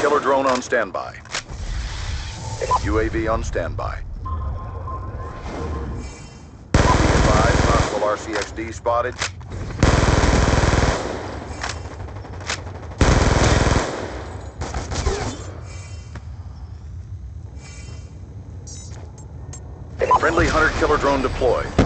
killer drone on standby. UAV on standby. Five possible RCXD spotted. Friendly hunter-killer drone deployed.